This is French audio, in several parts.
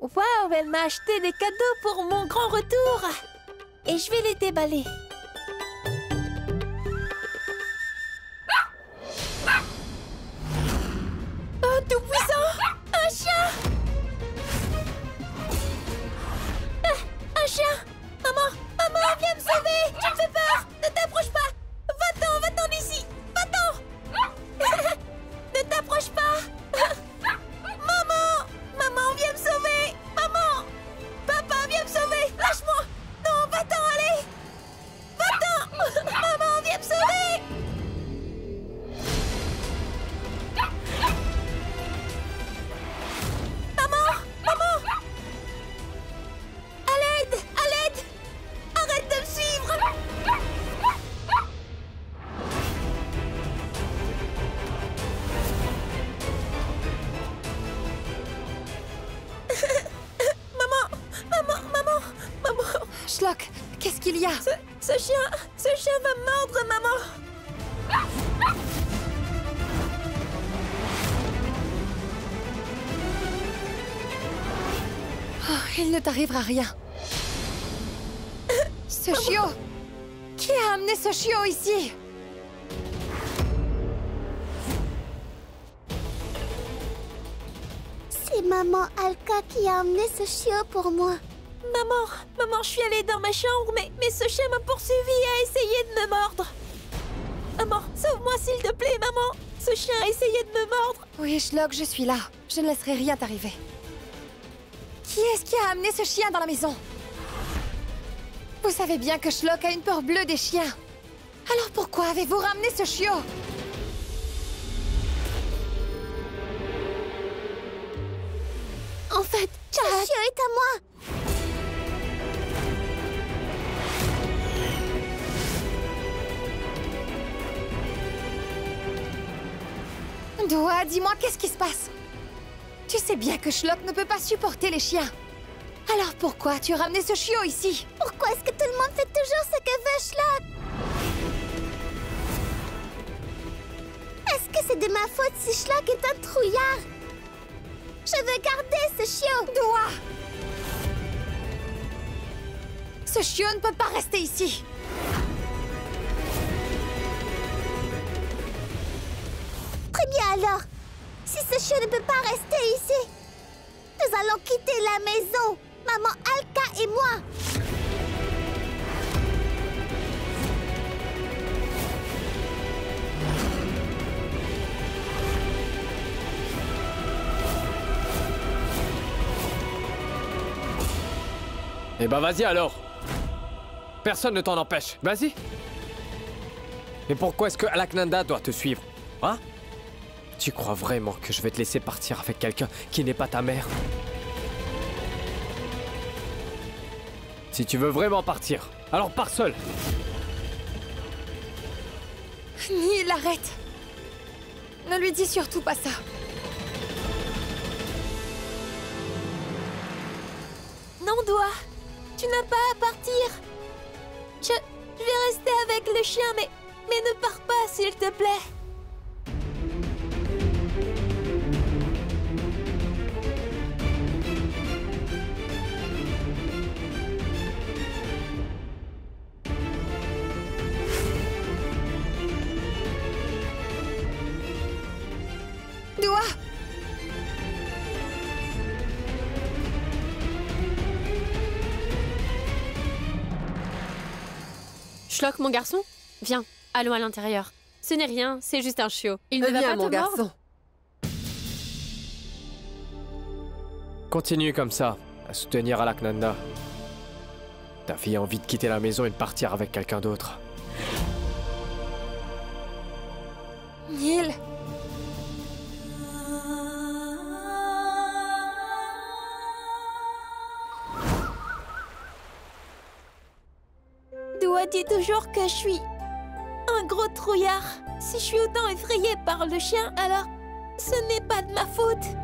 Waouh, elle m'a acheté des cadeaux pour mon grand retour. Et je vais les déballer. Rien. Ce chiot Qui a amené ce chiot ici? C'est maman Alka qui a emmené ce chiot pour moi. Maman Maman, je suis allée dans ma chambre, mais, mais ce chien m'a poursuivi et a essayé de me mordre Maman, sauve-moi s'il te plaît, maman Ce chien a essayé de me mordre Oui, Schlock, je suis là. Je ne laisserai rien t'arriver. Qui est-ce qui a amené ce chien dans la maison Vous savez bien que Schlock a une peur bleue des chiens. Alors pourquoi avez-vous ramené ce chiot En fait, ce chiot est à moi. Doua, dis-moi, qu'est-ce qui se passe Tu sais bien que Schlock ne peut pas supporter les chiens. Alors pourquoi tu as ramené ce chiot ici? Pourquoi est-ce que tout le monde fait toujours ce que veut Schlock? Est-ce que c'est de ma faute si Schlock est un trouillard? Je veux garder ce chiot. Doua Ce chiot ne peut pas rester ici Très bien alors. Si ce chiot ne peut pas rester ici, nous allons quitter la maison. Maman Alka et moi. Eh ben vas-y alors Personne ne t'en empêche, vas-y Mais pourquoi est-ce que Alaknanda doit te suivre Hein? Tu crois vraiment que je vais te laisser partir avec quelqu'un qui n'est pas ta mère? Si tu veux vraiment partir, alors pars seul. Nil, arrête. Ne lui dis surtout pas ça. Non, Doua Tu n'as pas à partir. Je... je vais rester avec le chien, mais... mais ne pars pas, s'il te plaît Schlock, mon garçon? Viens, allons à l'intérieur. Ce n'est rien, c'est juste un chiot. Il ne va pas mon te mordre. garçon Continue comme ça, à soutenir Alaknanda. Ta fille a envie de quitter la maison et de partir avec quelqu'un d'autre. Nil que je suis un gros trouillard. Si je suis autant effrayée par le chien, alors ce n'est pas de ma faute.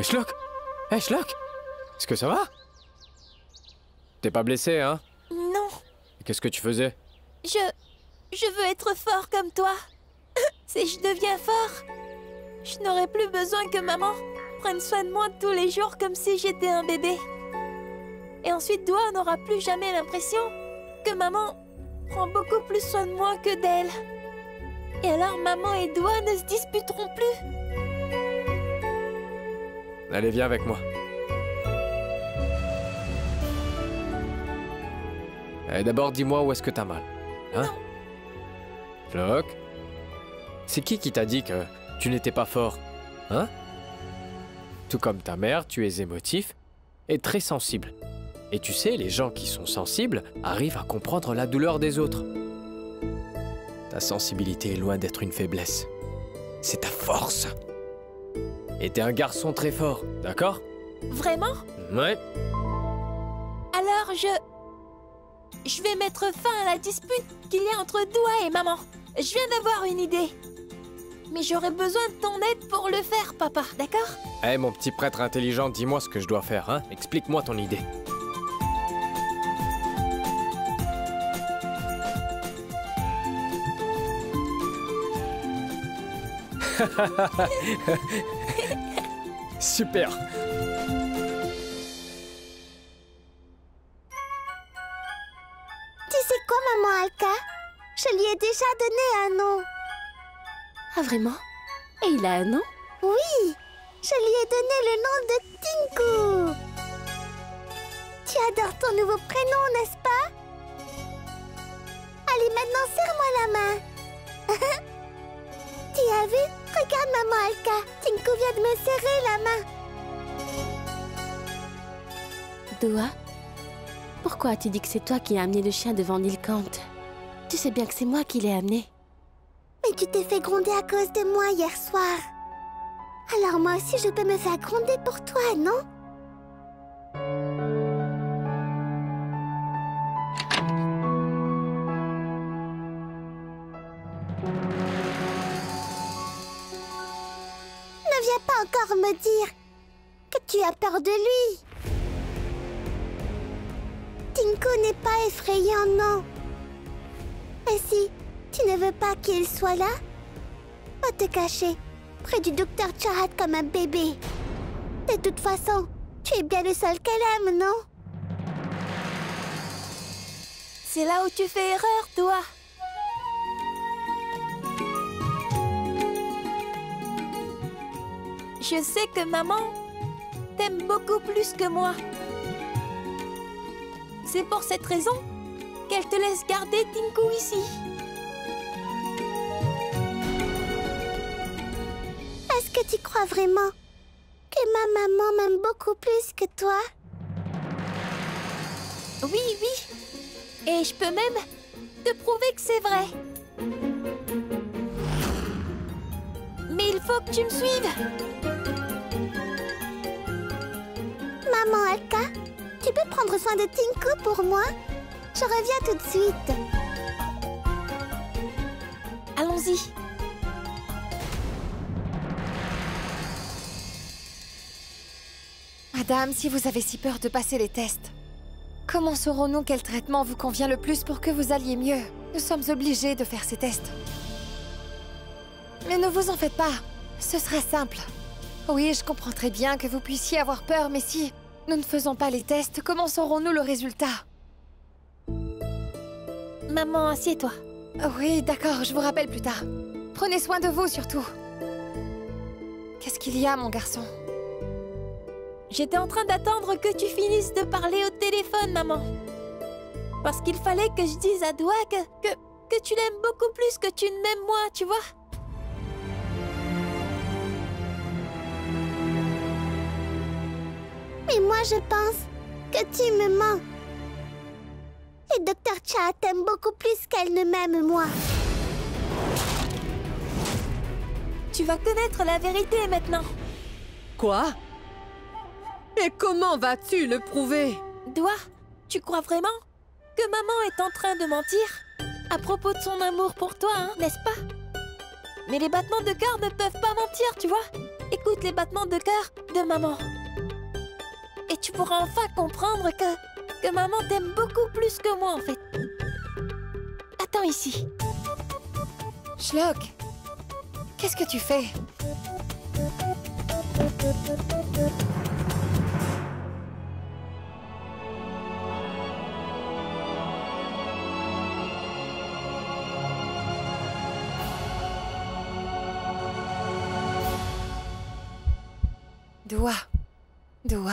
Mais Schlock Hé, Schlock Est-ce que ça va? T'es pas blessé, hein? Non, Qu'est-ce que tu faisais? Je. Je veux être fort comme toi. Si je deviens fort, je n'aurai plus besoin que maman prenne soin de moi tous les jours comme si j'étais un bébé. Et ensuite, toi n'aura plus jamais l'impression que maman prend beaucoup plus soin de moi que d'elle. Et alors, maman et Doua ne se disputeront plus. Allez, viens avec moi. Allez, d'abord, dis-moi où est-ce que t'as mal. Hein? Flock C'est qui qui t'a dit que tu n'étais pas fort Hein? Tout comme ta mère, tu es émotif et très sensible. Et tu sais, les gens qui sont sensibles arrivent à comprendre la douleur des autres. Ta sensibilité est loin d'être une faiblesse. C'est ta force. Et t'es un garçon très fort, d'accord? Vraiment? Ouais. Alors je... Je vais mettre fin à la dispute qu'il y a entre Doua et maman. Je viens d'avoir une idée. Mais j'aurais besoin de ton aide pour le faire, papa, d'accord? Eh mon petit prêtre intelligent, dis-moi ce que je dois faire, hein? Explique-moi ton idée. Super Tu sais quoi, maman Alka? Je lui ai déjà donné un nom. Ah, vraiment? Et il a un nom? Oui, je lui ai donné le nom de Tinku. Tu adores ton nouveau prénom, n'est-ce pas? Allez, maintenant, serre-moi la main. tu as vu? Regarde, maman Alka. Tinku vient de me serrer la main. Doa Pourquoi as-tu dit que c'est toi qui as amené le chien devant Nilkant Tu sais bien que c'est moi qui l'ai amené. Mais tu t'es fait gronder à cause de moi hier soir. Alors moi aussi, je peux me faire gronder pour toi, non? Me dire que tu as peur de lui. Tinko n'est pas effrayant, non. Et si tu ne veux pas qu'il soit là, va te cacher près du docteur Chahat comme un bébé. De toute façon, tu es bien le seul qu'elle aime, non? C'est là où tu fais erreur, toi. Je sais que maman t'aime beaucoup plus que moi. C'est pour cette raison qu'elle te laisse garder Tinku ici. Est-ce que tu crois vraiment que ma maman m'aime beaucoup plus que toi? Oui, oui. Et je peux même te prouver que c'est vrai. Il faut que tu me suives. Maman Alka, tu peux prendre soin de Tinku pour moi? Je reviens tout de suite. Allons-y. Madame, si vous avez si peur de passer les tests, comment saurons-nous quel traitement vous convient le plus pour que vous alliez mieux? Nous sommes obligés de faire ces tests. Mais ne vous en faites pas, ce sera simple. Oui, je comprends très bien que vous puissiez avoir peur, mais si nous ne faisons pas les tests, comment saurons-nous le résultat? Maman, assieds-toi. Oui, d'accord, je vous rappelle plus tard. Prenez soin de vous surtout. Qu'est-ce qu'il y a, mon garçon? J'étais en train d'attendre que tu finisses de parler au téléphone, maman. Parce qu'il fallait que je dise à Doua que, que, que tu l'aimes beaucoup plus que tu ne m'aimes moi, tu vois Mais moi, je pense que tu me mens. Et Dr. Cha t'aime beaucoup plus qu'elle ne m'aime moi. Tu vas connaître la vérité maintenant. Quoi? Et comment vas-tu le prouver? Doua, tu crois vraiment que maman est en train de mentir à propos de son amour pour toi, hein, n'est-ce pas? Mais les battements de cœur ne peuvent pas mentir, tu vois écoute les battements de cœur de maman. Et tu pourras enfin comprendre que, maman t'aime beaucoup plus que moi, en fait. Attends ici. Schlock, qu'est-ce que tu fais? Doigt, doigt,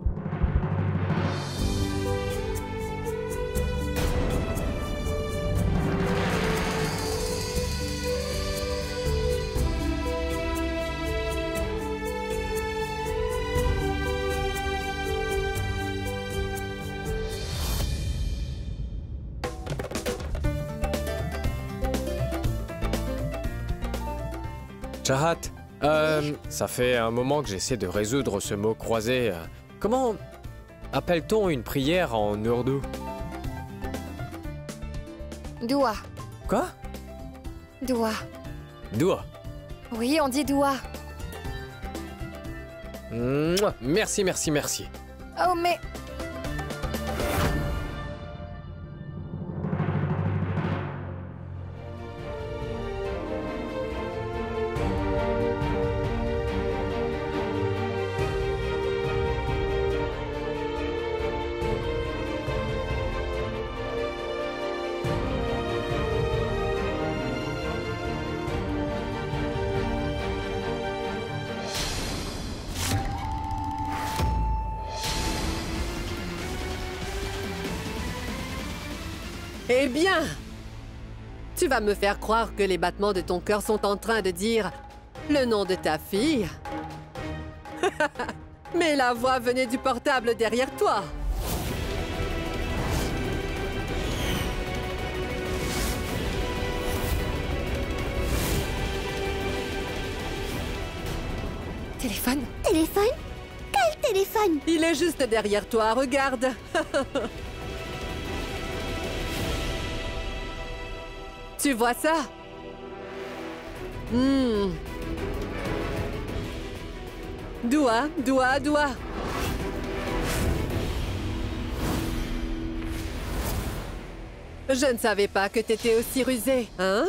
Chahat, euh, ça fait un moment que j'essaie de résoudre ce mot croisé. Comment appelle-t-on une prière en ourdou Doigt, Quoi? Doigt. Doua. Oui, on dit. Mouah. Merci, merci, merci. Oh, mais... Eh bien Tu vas me faire croire que les battements de ton cœur sont en train de dire le nom de ta fille. Mais la voix venait du portable derrière toi. Téléphone? Téléphone? Quel téléphone? Il est juste derrière toi, regarde Tu vois ça? Hmm. Doigt, doigt. Je ne savais pas que t'étais aussi rusé, hein?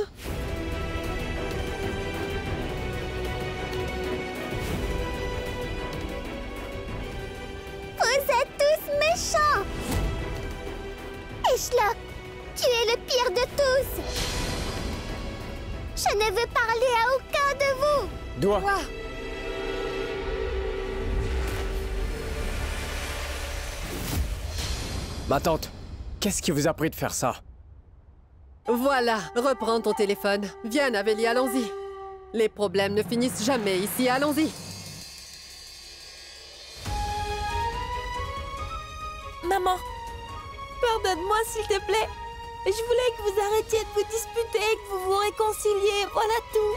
Ma tante, qu'est-ce qui vous a pris de faire ça? Voilà, reprends ton téléphone. Viens, Navelli, allons-y. Les problèmes ne finissent jamais ici, allons-y. Maman, pardonne-moi s'il te plaît. Je voulais que vous arrêtiez de vous disputer, que vous vous réconciliez, voilà tout.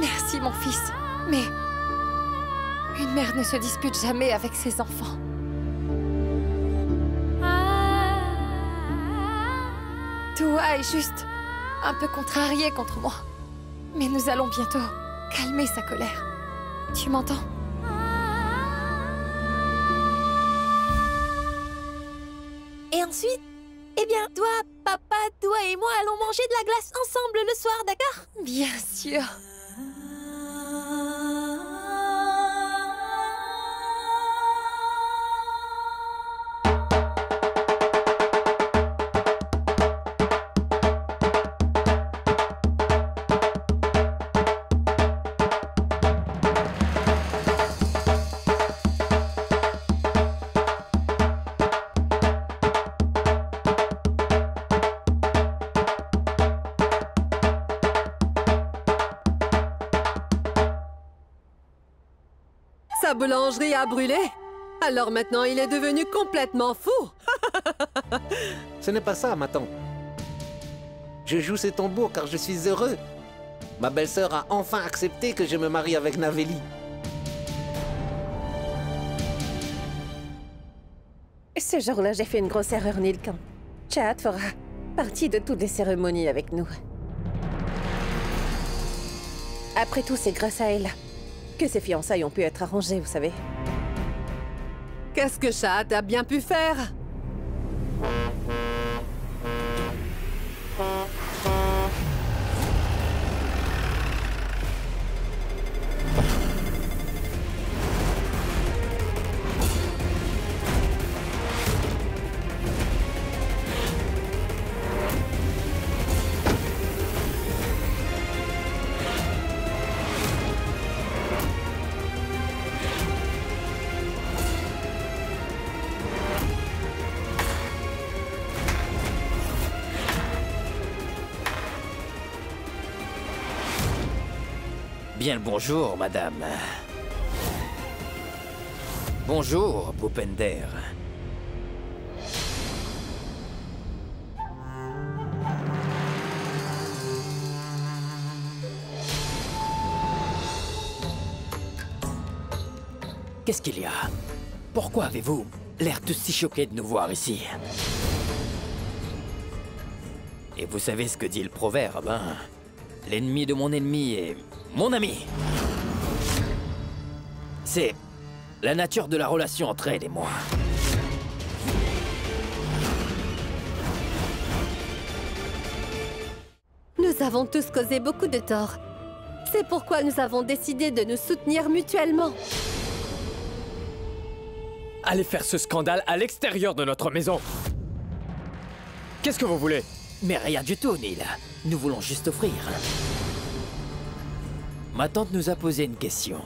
Merci, mon fils. Mais... Une mère ne se dispute jamais avec ses enfants. Toi est juste un peu contrarié contre moi. Mais nous allons bientôt calmer sa colère. Tu m'entends? Et ensuite, eh bien, toi, papa, toi et moi allons manger de la glace ensemble le soir, d'accord? Bien sûr. La boulangerie a brûlé Alors maintenant, il est devenu complètement fou Ce n'est pas ça, ma tante. Je joue ce tambour car je suis heureux. Ma belle-sœur a enfin accepté que je me marie avec Navelli. Ce jour-là, j'ai fait une grosse erreur, Nilkan. Chad fera partie de toutes les cérémonies avec nous. Après tout, c'est grâce à elle que ces fiançailles ont pu être arrangées, vous savez. Qu'est-ce que Chat a bien pu faire? Bien le bonjour, madame. Bonjour, Bhupender. Qu'est-ce qu'il y a? Pourquoi avez-vous l'air tous si choqués de nous voir ici? Et vous savez ce que dit le proverbe, hein? L'ennemi de mon ennemi est mon ami. C'est la nature de la relation entre elle et moi. Nous avons tous causé beaucoup de tort. C'est pourquoi nous avons décidé de nous soutenir mutuellement. Allez faire ce scandale à l'extérieur de notre maison. Qu'est-ce que vous voulez? Mais rien du tout, Neil. Nous voulons juste offrir. Ma tante nous a posé une question.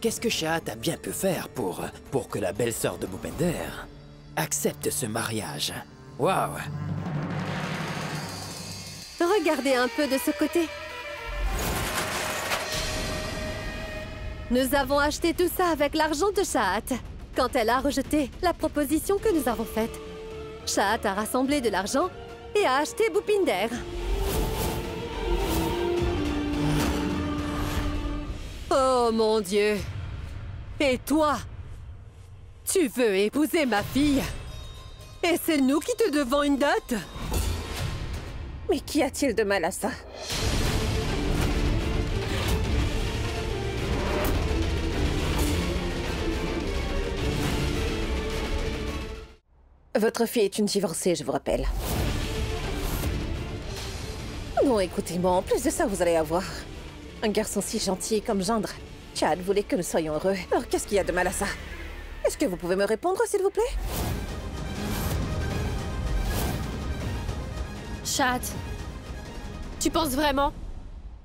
Qu'est-ce que Shahat a bien pu faire pour, que la belle-sœur de Bhupender accepte ce mariage? Waouh Regardez un peu de ce côté. Nous avons acheté tout ça avec l'argent de Shahat. Quand elle a rejeté la proposition que nous avons faite, Shahat a rassemblé de l'argent et a acheté Bhupinder. Oh mon Dieu. Et toi? Tu veux épouser ma fille? Et c'est nous qui te devons une dot? Mais qu'y a-t-il de mal à ça? Votre fille est une divorcée, je vous rappelle. Non, écoutez-moi, en plus de ça, vous allez avoir un garçon si gentil comme gendre. Chad voulait que nous soyons heureux. Alors qu'est-ce qu'il y a de mal à ça? Est-ce que vous pouvez me répondre, s'il vous plaît? Chat, tu penses vraiment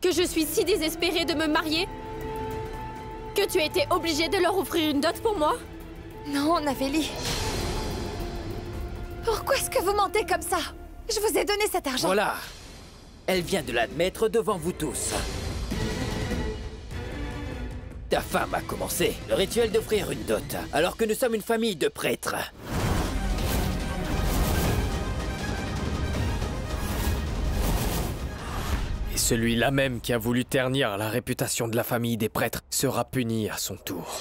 que je suis si désespérée de me marier? Que tu as été obligée de leur offrir une dot pour moi? Non, Navelli. Pourquoi est-ce que vous mentez comme ça? Je vous ai donné cet argent. Voilà Elle vient de l'admettre devant vous tous. Ta femme a commencé le rituel d'offrir une dot, alors que nous sommes une famille de prêtres. Et celui-là même qui a voulu ternir la réputation de la famille des prêtres sera puni à son tour.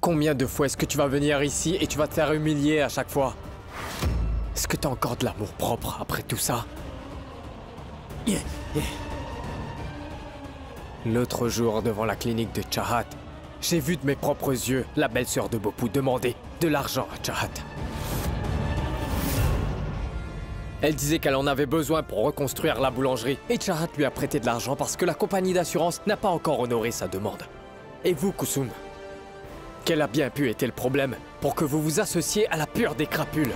Combien de fois est-ce que tu vas venir ici et tu vas te faire humilier à chaque fois? Est-ce que t'as encore de l'amour propre après tout ça? Yeah, yeah. L'autre jour, devant la clinique de Chahat, j'ai vu de mes propres yeux la belle-sœur de Bopou demander de l'argent à Chahat. Elle disait qu'elle en avait besoin pour reconstruire la boulangerie et Chahat lui a prêté de l'argent parce que la compagnie d'assurance n'a pas encore honoré sa demande. Et vous, Kusum Quel a bien pu être le problème pour que vous vous associez à la pure des crapules?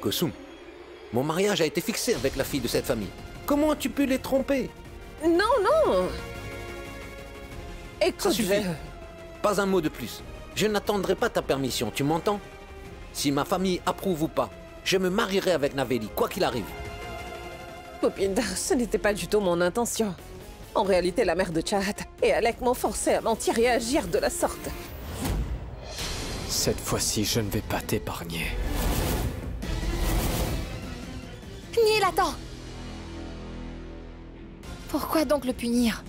Kosum, mon mariage a été fixé avec la fille de cette famille. Comment as-tu pu les tromper? Non, non Ça Écoute, suffit. je- Pas un mot de plus. Je n'attendrai pas ta permission, tu m'entends? Si ma famille approuve ou pas, je me marierai avec Naveli, quoi qu'il arrive. Popinder, ce n'était pas du tout mon intention. En réalité, la mère de Chahat et Alec m'ont forcé à mentir et à agir de la sorte. Cette fois-ci, je ne vais pas t'épargner. Niel, attends Pourquoi donc le punir?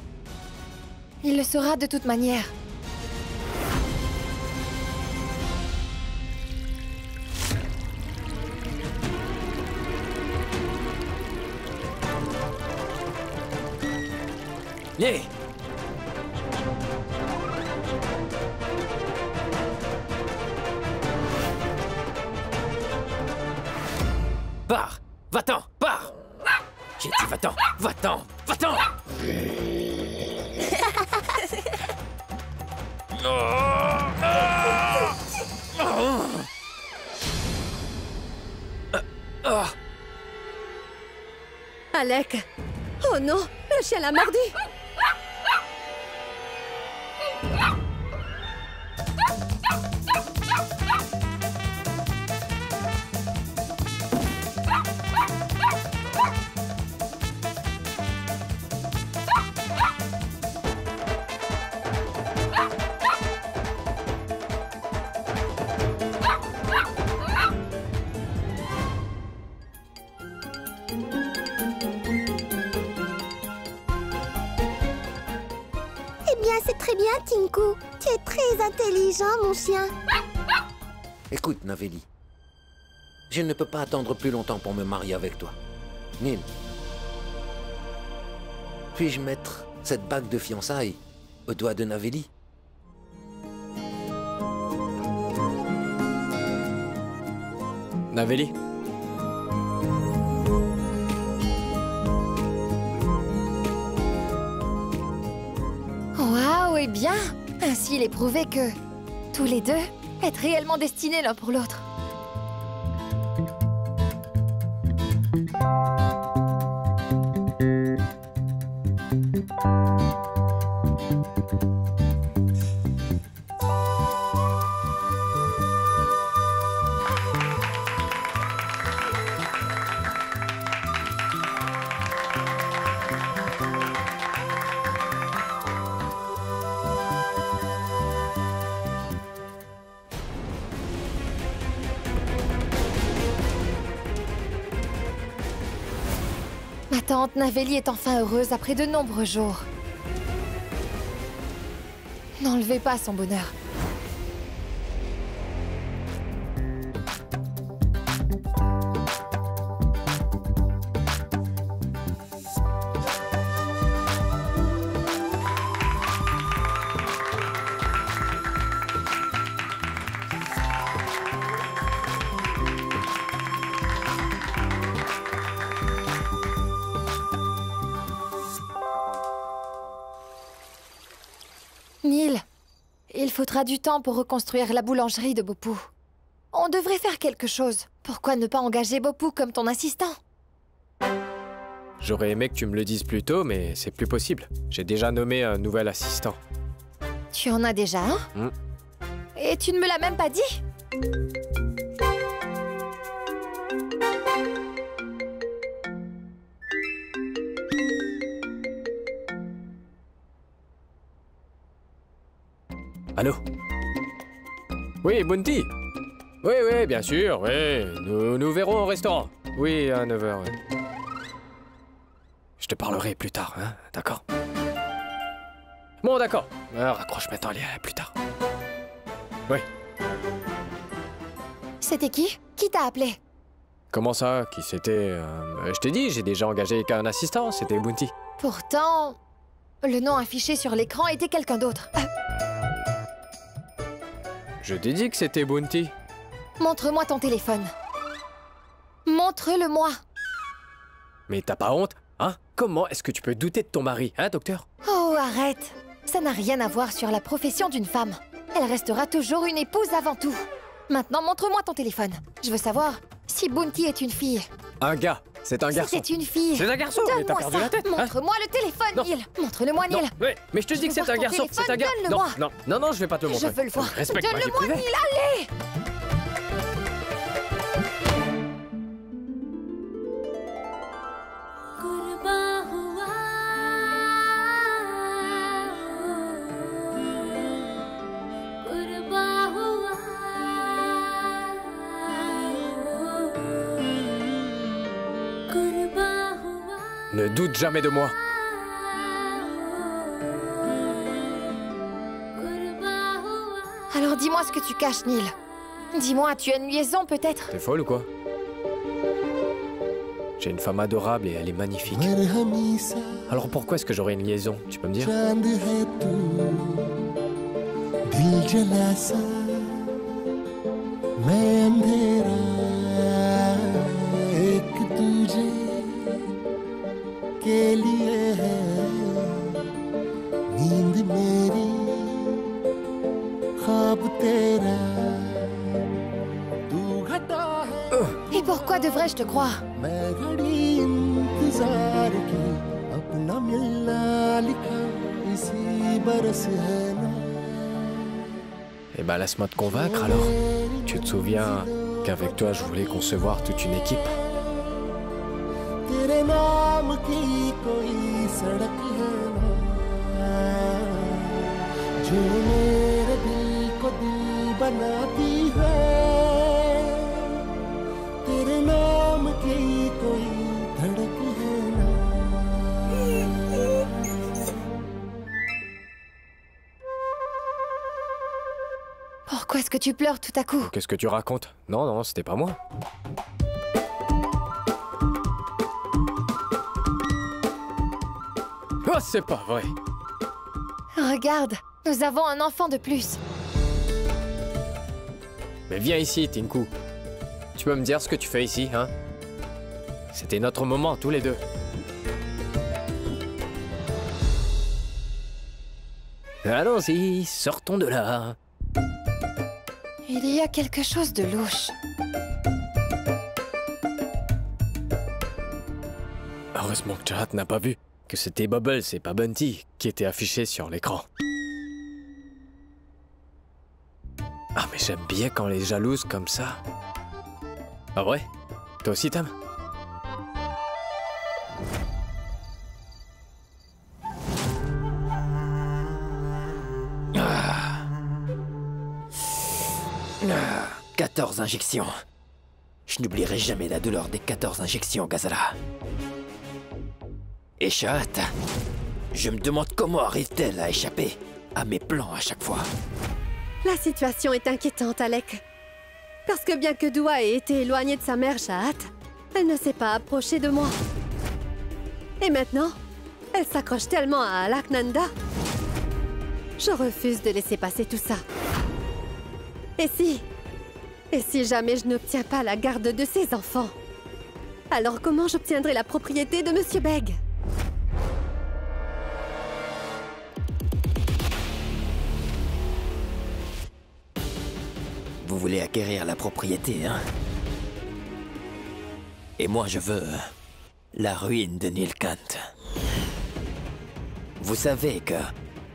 Il le sera de toute manière. Pars. Va-t'en. Pars. J'ai dit va-t'en. Va-t'en. Va-t'en. Alec. Oh non Le chien l'a mordu Je ne peux pas attendre plus longtemps pour me marier avec toi. Nil. Puis-je mettre cette bague de fiançailles au doigt de Naveli Naveli Waouh, et bien Ainsi, il est prouvé que tous les deux êtes réellement destinés l'un pour l'autre. Naveli est enfin heureuse après de nombreux jours. N'enlevez pas son bonheur. Faudra du temps pour reconstruire la boulangerie de Bopou. On devrait faire quelque chose. Pourquoi ne pas engager Bopou comme ton assistant? J'aurais aimé que tu me le dises plus tôt, mais c'est plus possible. J'ai déjà nommé un nouvel assistant. Tu en as déjà un? Hmm. Et tu ne me l'as même pas dit? Allô Oui, Bounty Oui, oui, bien sûr, oui. Nous nous verrons au restaurant. Oui, à 9h, oui. Je te parlerai plus tard, hein, d'accord Bon, d'accord. Ah, raccroche maintenant, allez, à plus tard. Oui. C'était qui? Qui t'a appelé? Comment ça? Qui c'était euh, Je t'ai dit, j'ai déjà engagé qu'un assistant, c'était Bounty. Pourtant, le nom affiché sur l'écran était quelqu'un d'autre. Je t'ai dit que c'était Bounty. Montre-moi ton téléphone. Montre-le-moi. Mais t'as pas honte, hein? Comment est-ce que tu peux douter de ton mari, hein, docteur? Oh, arrête. Ça n'a rien à voir sur la profession d'une femme. Elle restera toujours une épouse avant tout. Maintenant, montre-moi ton téléphone. Je veux savoir si Bounty est une fille. Un gars, c'est un Si garçon. c'est une fille. C'est un garçon, Donne-moi ça. hein Montre-moi le téléphone, Non. Neil. Montre-le-moi, Neil. mais je te Je dis que c'est un garçon, c'est un gars. Non, donne-le-moi. non, non, non, je vais pas te le montrer. Je veux le voir. Donne-le-moi. Neil, allez doute jamais de moi. कुर्बा हुआ Alors dis-moi ce que tu caches, Neil. Dis-moi, tu as une liaison peut-être T'es folle ou quoi J'ai une femme adorable et elle est magnifique. मरहमी सा Alors pourquoi est-ce que j'aurais une liaison Tu peux me dire चांद है तू दिल जला सा मैं अंधेरा pourquoi devrais-je te croire मैं घड़ी इंतजार की अपना मिलना लिखा इसी बरस है ना Eh ben laisse-moi te convaincre alors. Tu te souviens qu'avec toi je voulais concevoir toute une équipe तेरे नाम की कोई सड़क है ना जो मेरे दिल को दिल बनाती Que tu pleures tout à coup Qu'est-ce que tu racontes? Non, non, c'était pas moi. Oh, c'est pas vrai. Regarde, nous avons un enfant de plus. Mais viens ici, Tinku. Tu peux me dire ce que tu fais ici, hein? C'était notre moment, tous les deux. Allons-y, sortons de là. Il y a quelque chose de louche. Heureusement que Chahat n'a pas vu que c'était Bubbles et pas Bunty qui étaient affichés sur l'écran. Ah mais j'aime bien quand les jalouses comme ça. Ah ouais? Toi aussi t'aimes 14 injections. Je n'oublierai jamais la douleur des 14 injections, Gazala. Et Chahat, je me demande comment arrive-t-elle à échapper à mes plans à chaque fois. La situation est inquiétante, Alec. Parce que bien que Doua ait été éloignée de sa mère Shahat, elle ne s'est pas approchée de moi. Et maintenant, elle s'accroche tellement à Alaknanda. Je refuse de laisser passer tout ça. Et si Et si jamais je n'obtiens pas la garde de ses enfants Alors comment j'obtiendrai la propriété de Monsieur Beg Vous voulez acquérir la propriété, hein? Et moi, je veux la ruine de Nilkant. Vous savez que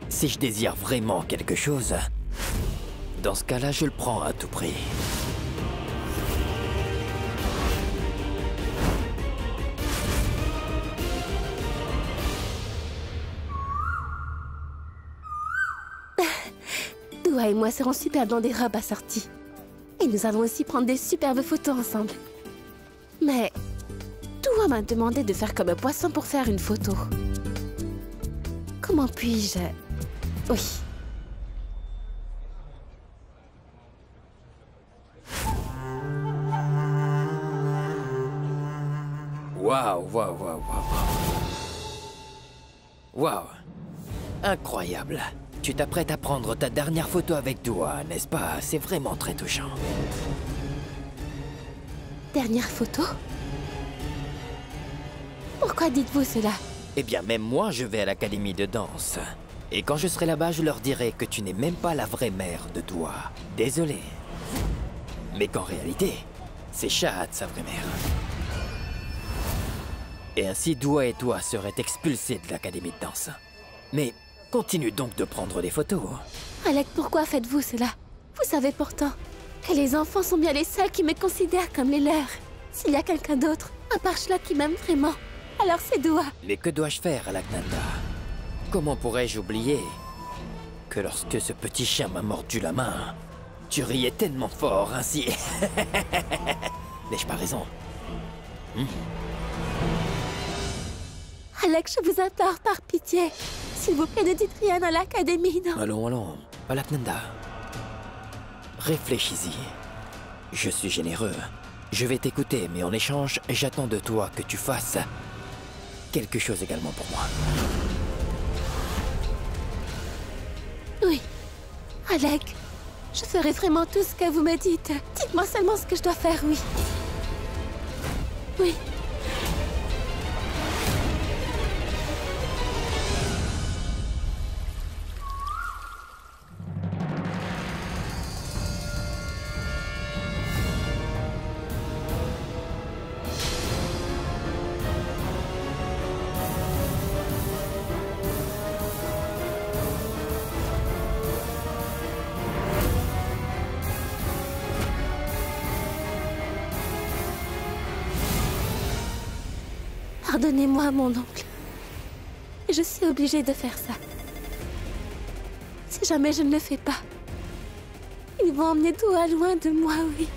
si je désire vraiment quelque chose, dans ce cas-là, je le prends à tout prix. Et moi serons super dans des robes assorties. Et nous allons aussi prendre des superbes photos ensemble. Mais Doua m'a demandé de faire comme un poisson pour faire une photo. Comment puis-je? Oui. Waouh, waouh, waouh, waouh. Waouh. Incroyable. Tu t'apprêtes à prendre ta dernière photo avec Doua, n'est-ce pas? C'est vraiment très touchant. Dernière photo? Pourquoi dites-vous cela? Eh bien, même moi, je vais à l'académie de danse. Et quand je serai là-bas, je leur dirai que tu n'es même pas la vraie mère de Doua. Désolé. Mais qu'en réalité, c'est Shahad sa vraie mère. Et ainsi, Doua et toi seraient expulsés de l'académie de danse. Mais continue donc de prendre des photos. Alec, pourquoi faites-vous cela? Vous savez pourtant que les enfants sont bien les seuls qui me considèrent comme les leurs. S'il y a quelqu'un d'autre, à part qui m'aime vraiment, alors c'est Doua. Mais que dois-je faire, Alaknanda Comment pourrais-je oublier que lorsque ce petit chien m'a mordu la main, tu riais tellement fort ainsi? N'ai-je pas raison? Alec, je vous implore par pitié. S'il vous plaît, ne dites rien à l'académie, non Allons, allons, Alaknanda. Réfléchis-y. Je suis généreux. Je vais t'écouter, mais en échange, j'attends de toi que tu fasses quelque chose également pour moi. Oui. Alec, je ferai vraiment tout ce que vous me dites. Dites-moi seulement ce que je dois faire, oui. Oui. Mon oncle. Je suis obligée de faire ça. Si jamais je ne le fais pas, ils vont emmener Doua loin de moi, oui.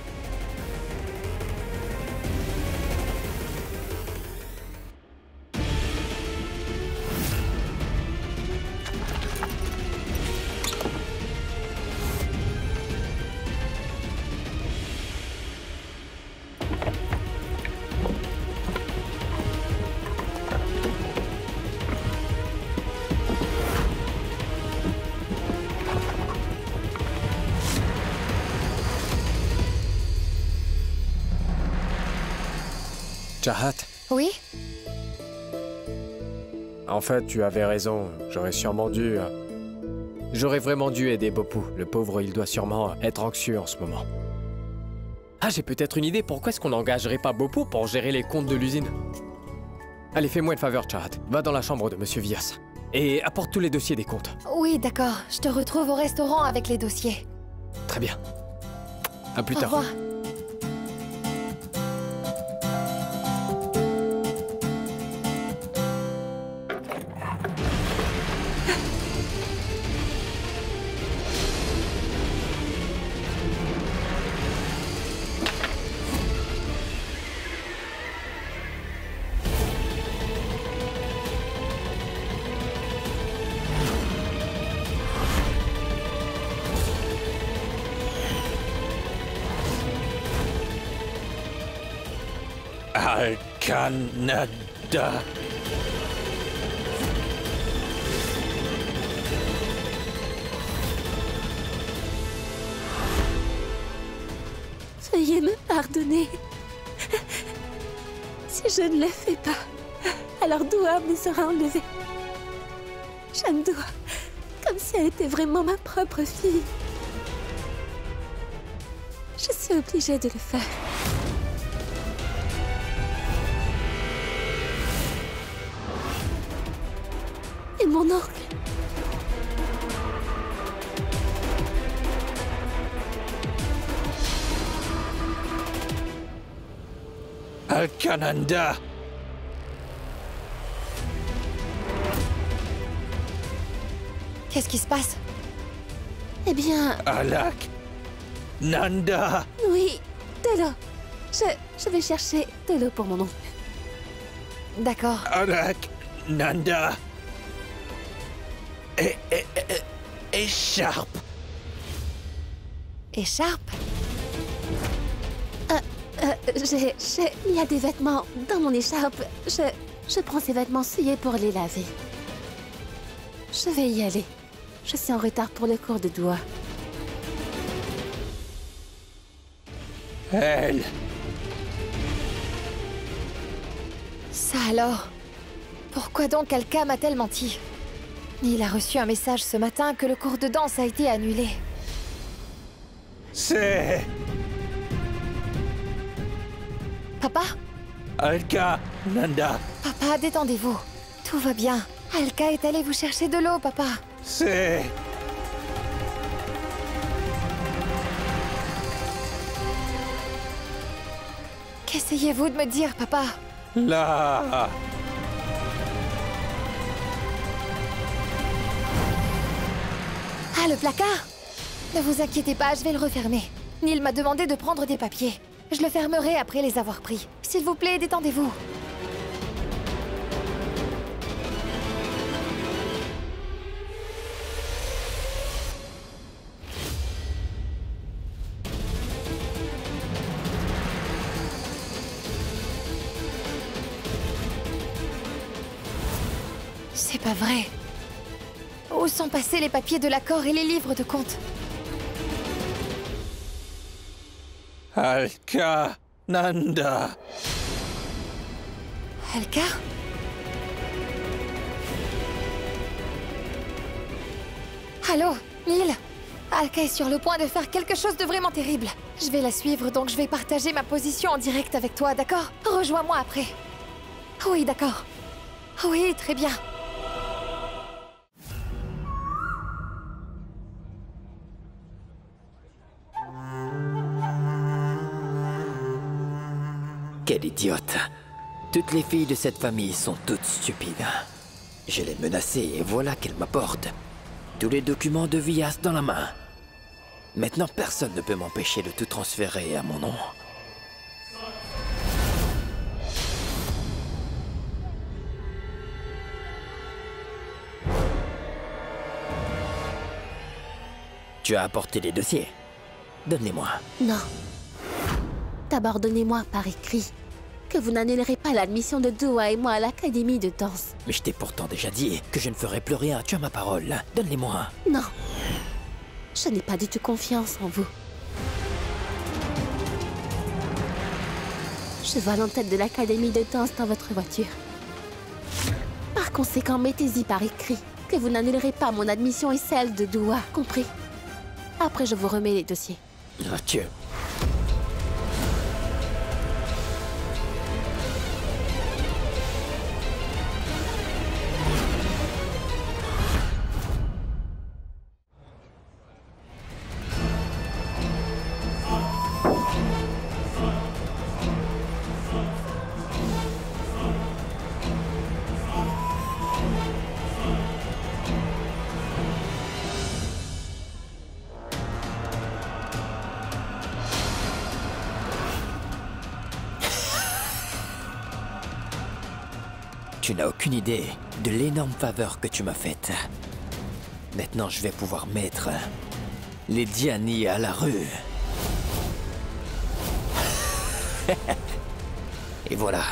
Chahat, Oui en fait, tu avais raison. J'aurais sûrement dû. euh, J'aurais vraiment dû aider Bopu. Le pauvre, il doit sûrement être anxieux en ce moment. Ah, j'ai peut-être une idée. Pourquoi est-ce qu'on n'engagerait pas Bopu pour gérer les comptes de l'usine? Allez, fais-moi une faveur, Chahat. Va dans la chambre de Monsieur Vias. Et apporte tous les dossiers des comptes. Oui, d'accord. Je te retrouve au restaurant avec les dossiers. Très bien. À plus Au tard. revoir. Al-Canada. Veuillez me pardonner. Si je ne le fais pas, alors Doua me sera enlevée. J'aime Doua comme si elle était vraiment ma propre fille. Je suis obligée de le faire. Mon oncle Al-Canada. Qu'est-ce qui se passe? Eh bien, Alak. Nanda. oui, l'eau. Je, je vais chercher de l'eau pour mon oncle. D'accord. Alak. Nanda. Écharpe. Écharpe Euh, j'ai, j'ai, il y a des vêtements dans mon écharpe. Je, je prends ces vêtements souillés pour les laver. Je vais y aller. Je suis en retard pour le cours de doigts. Elle. Ça alors? Pourquoi donc quelqu'un m'a-t-elle menti? Neil a reçu un message ce matin que le cours de danse a été annulé. C'est Papa Alka Nanda. Papa, détendez-vous. Tout va bien. Alka est allée vous chercher de l'eau, papa. C'est Qu'essayez-vous de me dire, papa? Là. Ah, le placard Ne vous inquiétez pas, je vais le refermer. Neil m'a demandé de prendre des papiers. Je le fermerai après les avoir pris. S'il vous plaît, détendez-vous. C'est pas vrai. Où sont passés les papiers de l'accord et les livres de compte Alka Nanda. Alka? Allô, Neil? Alka est sur le point de faire quelque chose de vraiment terrible. Je vais la suivre, donc je vais partager ma position en direct avec toi, d'accord? Rejoins-moi après. Oui, d'accord. Oui, très bien. Quelle idiote. Toutes les filles de cette famille sont toutes stupides. Je l'ai menacée et voilà qu'elle m'apporte. Tous les documents de Vias dans la main. Maintenant, personne ne peut m'empêcher de tout transférer à mon nom. Tu as apporté les dossiers? Donne-les-moi. Non. D'abord, donnez-moi par écrit que vous n'annulerez pas l'admission de Doa et moi à l'académie de danse. Mais je t'ai pourtant déjà dit que je ne ferai plus rien. Tu as ma parole. Donne-les-moi. Non. Je n'ai pas du tout confiance en vous. Je vois l'entête de l'académie de danse dans votre voiture. Par conséquent, mettez-y par écrit que vous n'annulerez pas mon admission et celle de Doua, compris? Après, je vous remets les dossiers. Ah, tu... Tu n'as aucune idée de l'énorme faveur que tu m'as faite. Maintenant, je vais pouvoir mettre les Diani à la rue. Et voilà.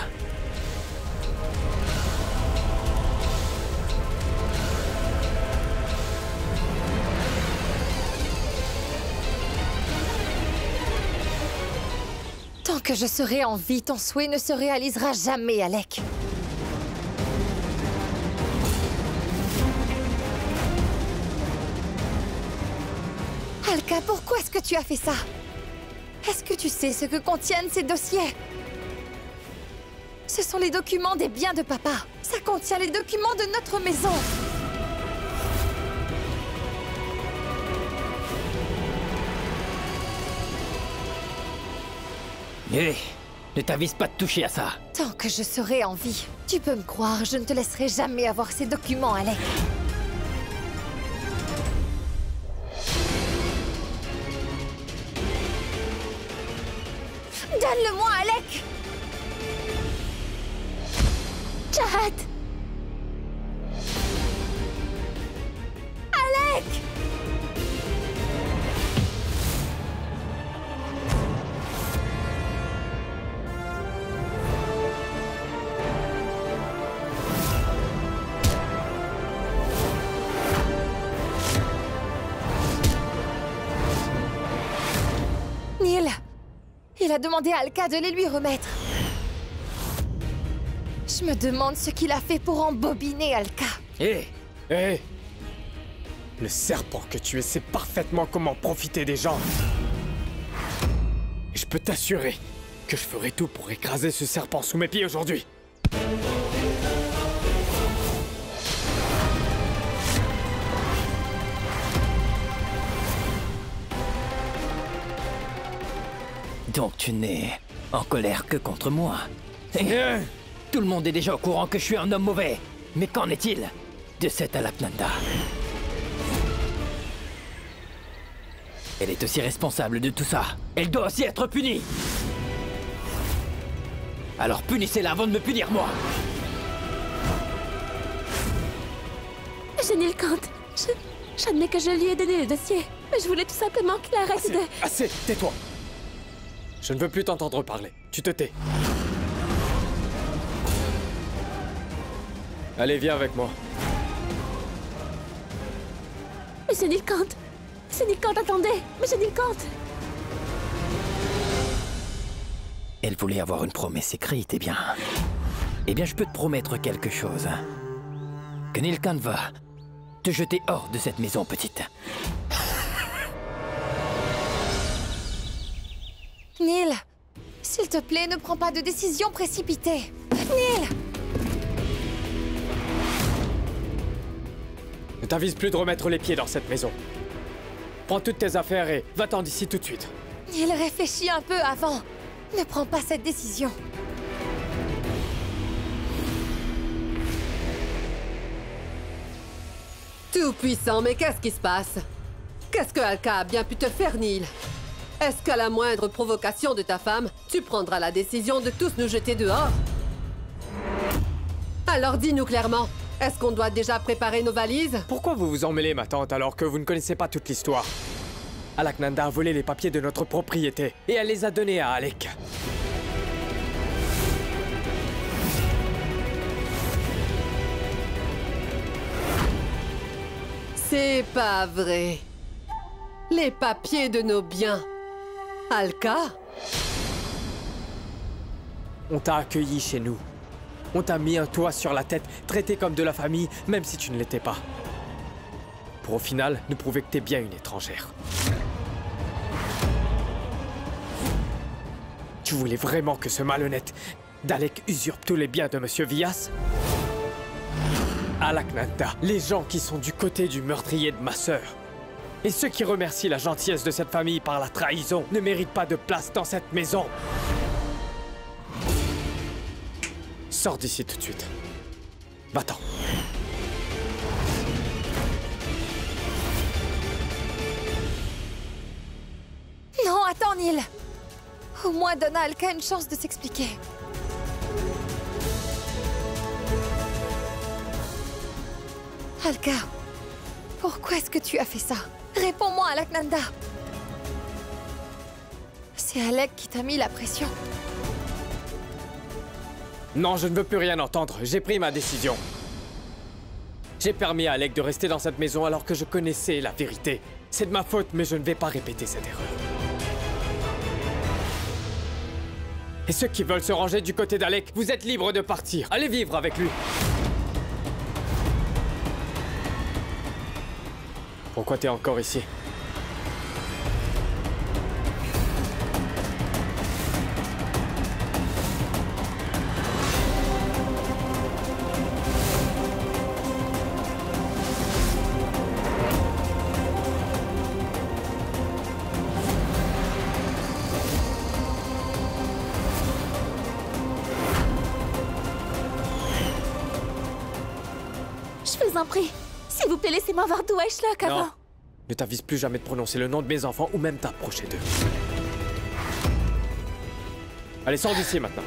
Tant que je serai en vie, ton souhait ne se réalisera jamais, Alec. Tu as fait ça? Est-ce que tu sais ce que contiennent ces dossiers? Ce sont les documents des biens de papa. Ça contient les documents de notre maison. Hé, ne t'avise pas de toucher à ça. Tant que je serai en vie, tu peux me croire, je ne te laisserai jamais avoir ces documents, Alec. Donne-le-moi, Alec a demandé à Alka de les lui remettre. Je me demande ce qu'il a fait pour embobiner Alka. Hé Hé Le serpent que tu es sait parfaitement comment profiter des gens. Et je peux t'assurer que je ferai tout pour écraser ce serpent sous mes pieds aujourd'hui. Donc tu n'es en colère que contre moi. Et Viens tout le monde est déjà au courant que je suis un homme mauvais. Mais qu'en est-il de cette Alaknanda Elle est aussi responsable de tout ça. Elle doit aussi être punie. Alors punissez-la avant de me punir moi. J'ai Nilkant. Je... J'admets que je lui ai donné le dossier. Mais je voulais tout simplement qu'il arrête Assez, de... assez, tais-toi. Je ne veux plus t'entendre parler. Tu te tais. Allez, viens avec moi. Monsieur Nilkant Monsieur Nilkant, attendez Monsieur Nilkant Elle voulait avoir une promesse écrite, eh bien. Eh bien, je peux te promettre quelque chose. Que Nilkant va te jeter hors de cette maison, petite. Neil, s'il te plaît, ne prends pas de décision précipitée. Neil Ne t'avise plus de remettre les pieds dans cette maison. Prends toutes tes affaires et va-t'en d'ici tout de suite. Neil, réfléchis un peu avant. Ne prends pas cette décision. Tout puissant, mais qu'est-ce qui se passe? Qu'est-ce que Alka a bien pu te faire, Neil? Est-ce qu'à la moindre provocation de ta femme, tu prendras la décision de tous nous jeter dehors? Alors dis-nous clairement, est-ce qu'on doit déjà préparer nos valises? Pourquoi vous vous emmêlez, ma tante, alors que vous ne connaissez pas toute l'histoire? Alaknanda a volé les papiers de notre propriété et elle les a donnés à Alec. C'est pas vrai. Les papiers de nos biens. Alka On t'a accueilli chez nous. On t'a mis un toit sur la tête, traité comme de la famille, même si tu ne l'étais pas. Pour au final nous prouver que t'es bien une étrangère. Tu voulais vraiment que ce malhonnête Dalek usurpe tous les biens de Monsieur Vias Alaknanda, les gens qui sont du côté du meurtrier de ma sœur. Et ceux qui remercient la gentillesse de cette famille par la trahison ne méritent pas de place dans cette maison. Sors d'ici tout de suite. Va-t'en. Non, attends, Neil. Au moins, donne à Alka une chance de s'expliquer. Alka, pourquoi est-ce que tu as fait ça? Réponds-moi, Alaknanda. C'est Alec qui t'a mis la pression. Non, je ne veux plus rien entendre. J'ai pris ma décision. J'ai permis à Alec de rester dans cette maison alors que je connaissais la vérité. C'est de ma faute, mais je ne vais pas répéter cette erreur. Et ceux qui veulent se ranger du côté d'Alec, vous êtes libres de partir. Allez vivre avec lui. Pourquoi t'es encore ici? D'où est Shlok avant. Ne t'avise plus jamais de prononcer le nom de mes enfants ou même t'approcher d'eux. Allez, sors d'ici maintenant.